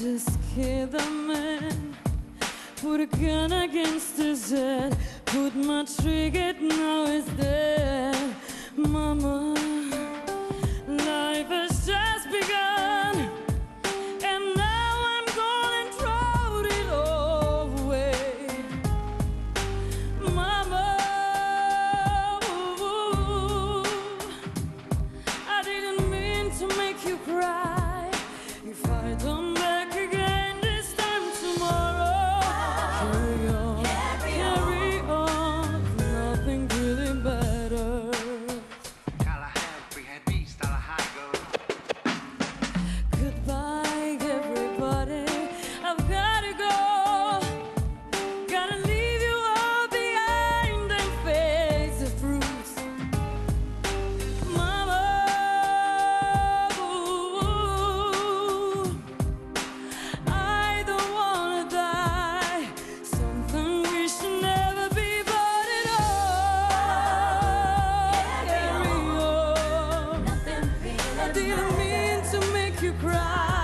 Just kill the man Put a gun against his head. Put my trigger, now Is dead. you cry.